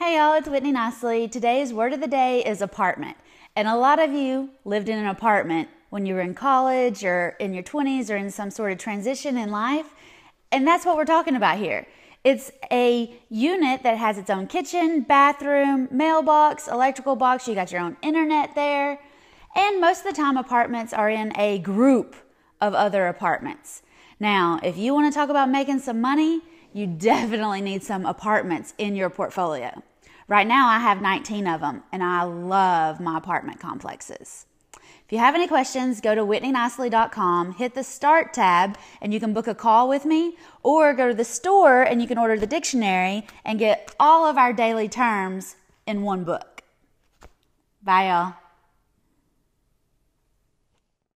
Hey y'all, it's Whitney Nicely. Today's word of the day is apartment. And a lot of you lived in an apartment when you were in college or in your 20s or in some sort of transition in life. And that's what we're talking about here. It's a unit that has its own kitchen, bathroom, mailbox, electrical box. You got your own internet there. And most of the time, apartments are in a group of other apartments. Now, if you want to talk about making some money, you definitely need some apartments in your portfolio. Right now, I have 19 of them, and I love my apartment complexes. If you have any questions, go to whitneynicely.com, hit the start tab, and you can book a call with me, or go to the store and you can order the dictionary and get all of our daily terms in one book. Bye, y'all.